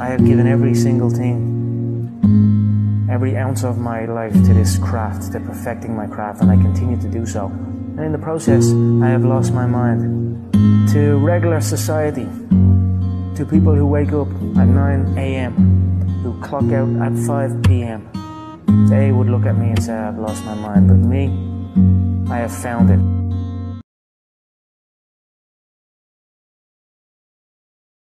I have given every single thing, every ounce of my life to this craft, to perfecting my craft, and I continue to do so. And in the process, I have lost my mind to regular society, to people who wake up at 9 a.m., who clock out at 5 p.m. They would look at me and say, I've lost my mind, but me, I have found it.